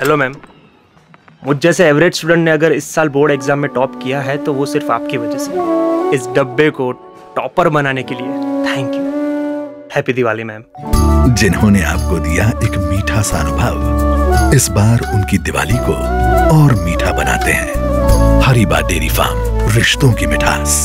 Hello ma'am मुझ जैसे average student ने अगर इस साल बोर्ड एग्ज़ाम में टॉप किया है तो वो सिर्फ़ आपकी वजह से इस डब्बे को टॉपर बनाने के लिए। Thank you happy Diwali ma'am जिन्होंने आपको दिया एक मीठा सा अनुभव इस बार उनकी दिवाली को और मीठा बनाते हैं। हरी बात डेरी फार्म, रिश्तों की मिठास।